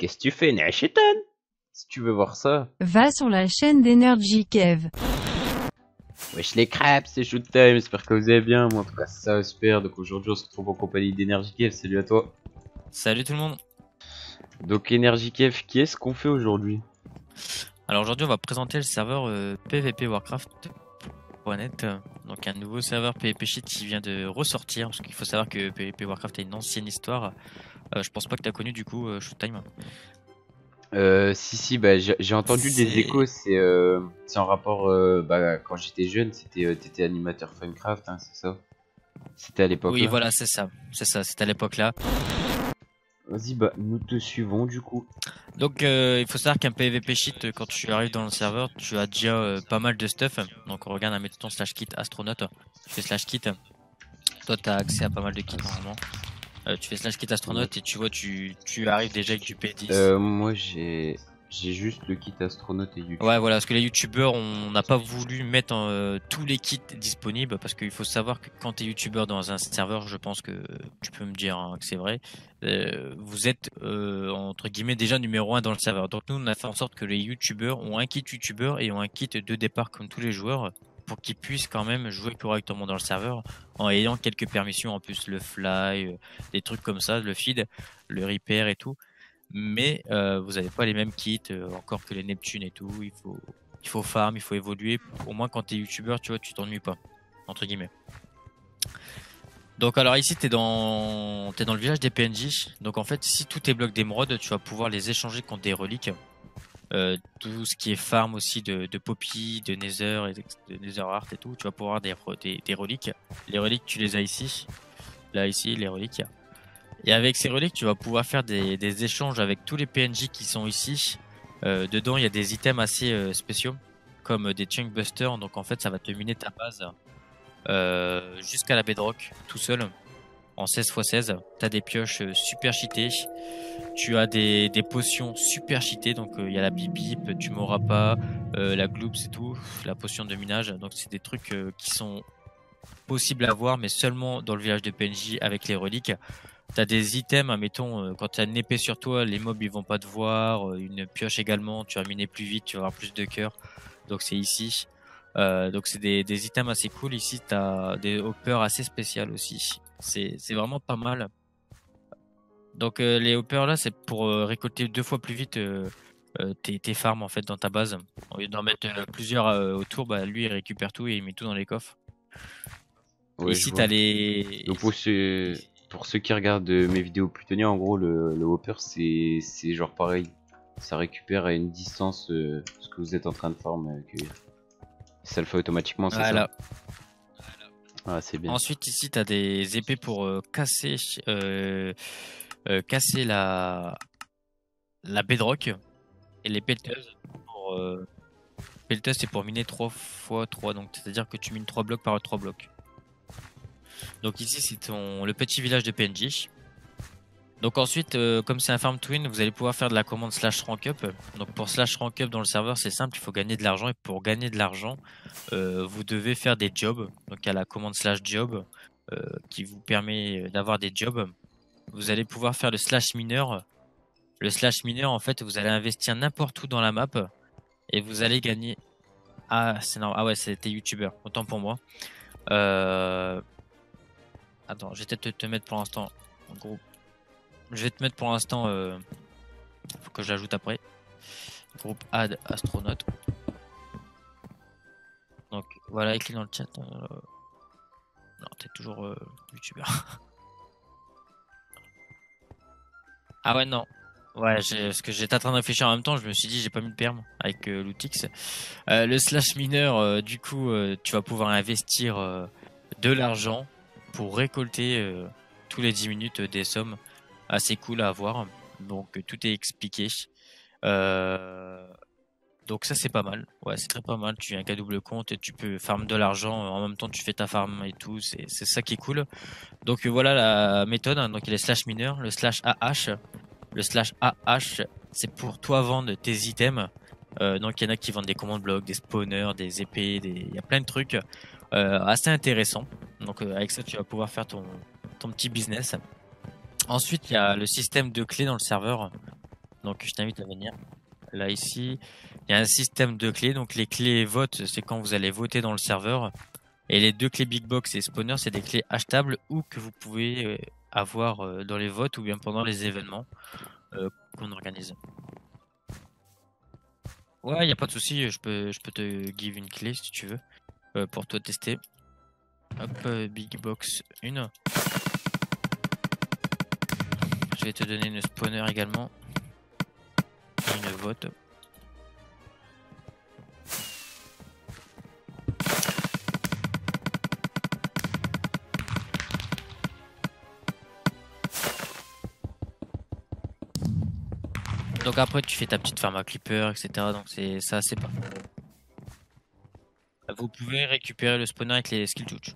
qu'est-ce que tu fais, Nashiton Si tu veux voir ça. Va sur la chaîne d'Energy Kev. Wesh les crêpes, c'est Showtime, j'espère que vous allez bien, moi en tout cas ça super, donc aujourd'hui on se retrouve en compagnie d'Energy Kev, salut à toi. Salut tout le monde. Donc Energy Kev, qui est-ce qu'on fait aujourd'hui? Alors aujourd'hui on va présenter le serveur euh, PVP Warcraft.net, donc un nouveau serveur PVP Sheet qui vient de ressortir, parce qu'il faut savoir que PVP Warcraft a une ancienne histoire. Euh, je pense pas que t'as connu du coup euh, Showtime. Euh, si si, bah j'ai entendu des échos, c'est euh, en rapport, euh, bah quand j'étais jeune, c'était euh, t'étais animateur Funcraft, hein, c'est ça? C'était à l'époque Oui là. voilà c'est ça, c'est ça, c'était à l'époque là. Vas-y, bah nous te suivons du coup. Donc il faut savoir qu'un PVP Sheet, quand tu arrives dans le serveur, tu as déjà pas mal de stuff. Donc on regarde un ton slash kit astronaute, tu fais slash kit. Toi t'as accès à pas mal de kits normalement. Euh, tu fais slash kit astronaute et tu vois tu, tu arrives déjà avec du P10. Euh, moi j'ai j'ai juste le kit astronaute et YouTube. Ouais, voilà, parce que les youtubeurs, on n'a pas voulu mettre euh, tous les kits disponibles parce qu'il faut savoir que quand tu es youtubeur dans un serveur, je pense que tu peux me dire hein, que c'est vrai, euh, vous êtes euh, entre guillemets déjà numéro un dans le serveur. Donc nous, on a fait en sorte que les youtubeurs ont un kit youtubeur et ont un kit de départ comme tous les joueurs pour qu'ils puissent quand même jouer correctement dans le serveur en ayant quelques permissions en plus, le fly, euh, des trucs comme ça, le feed, le repair et tout mais euh, vous n'avez pas les mêmes kits euh, encore que les Neptunes et tout. Il faut, il faut farm, il faut évoluer. Au moins quand t'es youtubeur, tu vois, tu t'ennuies pas entre guillemets. Donc alors ici t'es dans t'es dans le village des PNJ. Donc en fait si tous tes blocs d'émeraude, tu vas pouvoir les échanger contre des reliques. Euh, tout ce qui est farm aussi de, Poppy, de Nether et de, Nether Heart et tout, tu vas pouvoir des, des, reliques. Les reliques tu les as ici. Là ici les reliques. Et avec ces reliques, tu vas pouvoir faire des, échanges avec tous les PNJ qui sont ici. Euh, dedans, il y a des items assez euh, spéciaux, comme des chunk busters. Donc en fait, ça va te miner ta base jusqu'à la bedrock, tout seul, en 16 x 16. Tu as des pioches euh, super cheatées. Tu as des, potions super cheatées. Donc euh, il y a la bip bip, tu m'auras pas, euh, la gloops et tout, la potion de minage. Donc c'est des trucs euh, qui sont possibles à voir, mais seulement dans le village de PNJ avec les reliques. T'as des items, admettons, euh, quand t'as une épée sur toi, les mobs ils vont pas te voir, euh, une pioche également, tu vas miner plus vite, tu vas avoir plus de cœur. Donc c'est ici. Euh, donc c'est des, des items assez cool. Ici t'as des hoppers assez spéciales aussi. C'est vraiment pas mal. Donc euh, les hoppers là c'est pour euh, récolter deux fois plus vite tes, tes farms en fait dans ta base. Au lieu d'en mettre plusieurs autour, bah lui il récupère tout et il met tout dans les coffres. Ouais, Ici t'as vois. les. Donc pour ceux, pour ceux qui regardent mes vidéos Plutonia, en gros le, le hopper c'est genre pareil. Ça récupère à une distance ce que vous êtes en train de farm cueillir. Ça le fait automatiquement, c'est Voilà. ça Ah c'est bien. Ensuite, ici, tu as des épées pour euh, casser, euh, euh, casser la, la bedrock et les pelleteuses. Pour, euh, pelleteuse, c'est pour miner 3 fois 3, donc c'est-à-dire que tu mines 3 blocs par 3 blocs. Donc ici, c'est ton, le petit village de PNJ. Donc ensuite, euh, comme c'est un farm twin, vous allez pouvoir faire de la commande slash rank up. Donc pour slash rank up dans le serveur, c'est simple, il faut gagner de l'argent. Et pour gagner de l'argent, euh, vous devez faire des jobs. Donc il y a la commande slash job euh, qui vous permet d'avoir des jobs. Vous allez pouvoir faire le slash mineur. Le slash mineur, en fait, vous allez investir n'importe où dans la map et vous allez gagner. Ah, c'est normal. Ah ouais, c'était youtubeur. Autant pour moi. Attends, je vais peut-être te mettre pour l'instant en groupe. Je vais te mettre pour l'instant. Euh... Faut que je l'ajoute après. Groupe add astronaute. Donc voilà, écrit dans le chat. euh, Non, t'es toujours euh, youtubeur. ah ouais, non. Ouais, parce que j'étais en train de réfléchir en même temps, je me suis dit j'ai pas mis de perm avec euh, l'Outix. Euh, le slash mineur, du coup, tu vas pouvoir investir de l'argent pour récolter tous les 10 minutes des sommes assez cool à avoir. Donc tout est expliqué. Euh, donc ça c'est pas mal. Ouais, c'est très pas mal. Tu as un double compte et tu peux farm de l'argent en même temps tu fais ta farm et tout. C'est ça qui est cool. Donc voilà la méthode. Donc il les slash mineurs, le slash AH. Le slash AH c'est pour toi vendre tes items. Euh, donc il y en a qui vendent des commandes blocs, des spawners, des épées, des... il y a plein de trucs euh, assez intéressants. Donc avec ça tu vas pouvoir faire ton, ton petit business. Ensuite il y a le système de clés dans le serveur. Donc je t'invite à venir. Là ici, il y a un système de clés. Donc les clés vote, c'est quand vous allez voter dans le serveur. Et les deux clés Big Box et Spawner, c'est des clés achetables ou que vous pouvez euh, avoir euh, dans les votes ou bien pendant les événements euh, qu'on organise. Ouais, y a pas de souci, je peux, je peux te give une clé si tu veux pour toi tester. Hop, Big Box 1. Je vais te donner une spawner également. Une vote. Donc après tu fais ta petite farm clipper, etc. Donc c'est ça c'est pas. Vous pouvez récupérer le spawner avec les skill touch.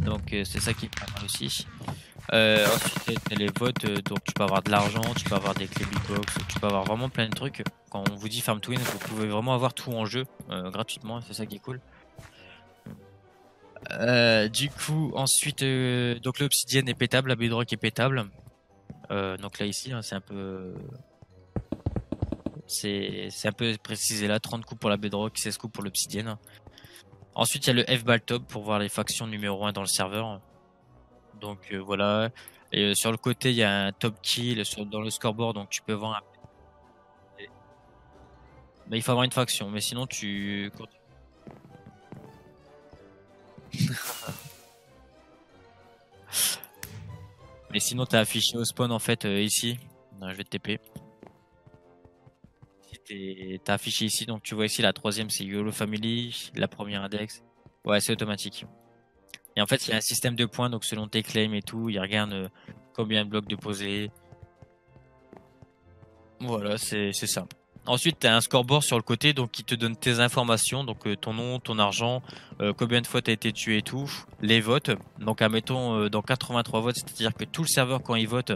Donc euh, c'est ça qui est pas aussi. Euh, ensuite les votes, euh, donc tu peux avoir de l'argent, tu peux avoir des clés big box, tu peux avoir vraiment plein de trucs. Quand on vous dit farm to win, vous pouvez vraiment avoir tout en jeu euh, gratuitement, c'est ça qui est cool. Euh, du coup, ensuite, donc l'obsidienne est pétable, la bedrock est pétable. Donc là ici, hein, c'est un peu, c'est un peu précisé là, 30 coups pour la bedrock, 16 coups pour l'obsidienne. Ensuite, il y a le F-Ball Top pour voir les factions numéro 1 dans le serveur. Donc euh, voilà. Euh, sur le côté, il y a un top kill dans le scoreboard, donc tu peux voir un... Mais il faut avoir une faction, mais sinon tu... mais sinon t'as affiché au spawn en fait euh, ici. Je vais te TP. T'as affiché ici, donc tu vois ici la troisième c'est YOLO Family, la première index. Ouais, c'est automatique. Et en fait, il y a un système de points, donc selon tes claims et tout, il regarde euh, combien de blocs de poser. Voilà, c'est simple. Ensuite, tu as un scoreboard sur le côté, donc qui te donne tes informations, donc euh, ton nom, ton argent, euh, combien de fois tu as été tué et tout, les votes. Donc, admettons, dans 83 votes, c'est-à-dire que tout le serveur, quand il vote,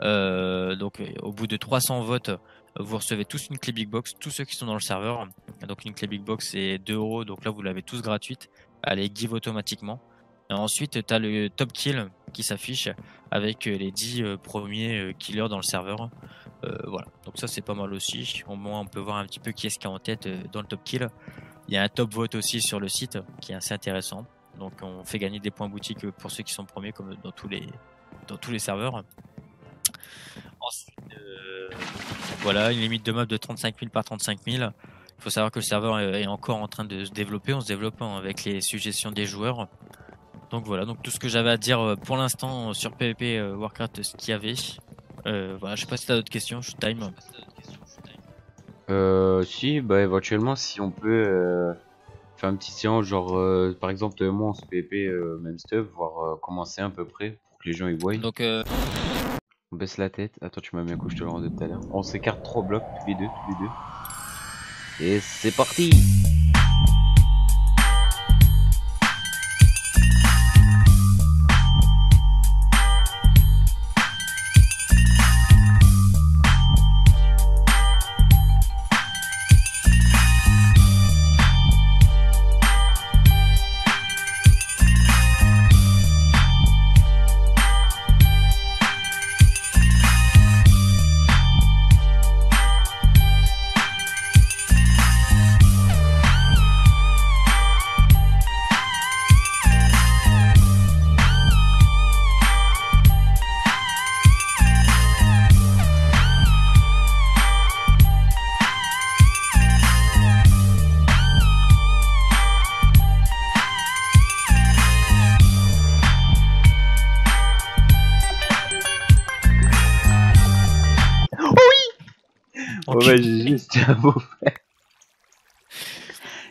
donc au bout de 300 votes, vous recevez tous une clé Big Box, tous ceux qui sont dans le serveur. Donc, une clé Big Box, c'est 2 euros, donc là, vous l'avez tous gratuite. Elle est give automatiquement. Ensuite, tu as le top kill qui s'affiche avec euh, les 10 euh, premiers euh, killers dans le serveur. Voilà, donc ça c'est pas mal aussi. Au moins on peut voir un petit peu qui est-ce qui est en tête dans le top kill. Il y a un top vote aussi sur le site qui est assez intéressant. Donc on fait gagner des points boutiques pour ceux qui sont premiers comme dans tous les dans tous les serveurs. Ensuite, voilà, une limite de mob de 35 000 par 35 000. Il faut savoir que le serveur est est encore en train de se développer, on se développe hein, avec les suggestions des joueurs. Donc voilà, donc tout ce que j'avais à dire euh, pour l'instant sur PvP euh, Warcraft, ce qu'il y avait. Euh, voilà, je sais pas si t'as d'autres questions, je time. Euh, si, bah éventuellement, si on peut euh, faire un petit séance, genre euh, par exemple, euh, moi on se PvP euh, même stuff, voir euh, comment c'est à peu près pour que les gens y voient. Donc euh, On baisse la tête. Attends, tu m'as mis un coup, je te le rendais tout à l'heure. On s'écarte trois blocs, tous les deux, tous les deux. Et c'est parti! On Oh bah GG, c'était un beau.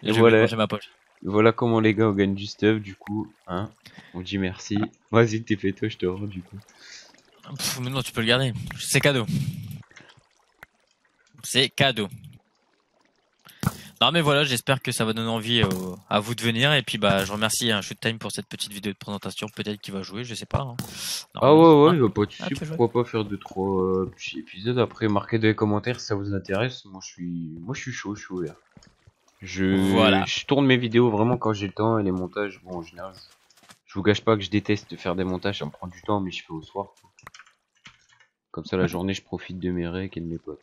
Voilà. ranger ma poche. Voilà comment les gars on gagne du stuff, du coup, hein. On dit merci. Vas-y, t'es fait toi, je te rends du coup. Pff, mais non, tu peux le garder. C'est cadeau. C'est cadeau. Non mais voilà, j'espère que ça va donner envie euh, à vous de venir et puis bah je remercie un Shoot Time pour cette petite vidéo de présentation, peut-être qu'il va jouer, je sais pas. hein. Ah ouais, ouais, Hein. bah, pas de Ah, pourquoi pas faire deux trois euh, petits épisodes. Après, marquez dans les commentaires si ça vous intéresse. Moi, je suis, moi, je suis chaud, je suis ouvert. Je, Voilà. je tourne mes vidéos vraiment quand j'ai le temps et les montages. Bon, en général, je, vous cache pas que je déteste faire des montages, ça me prend du temps, mais je fais au soir. Comme ça, la journée, je profite de mes recs et de mes potes.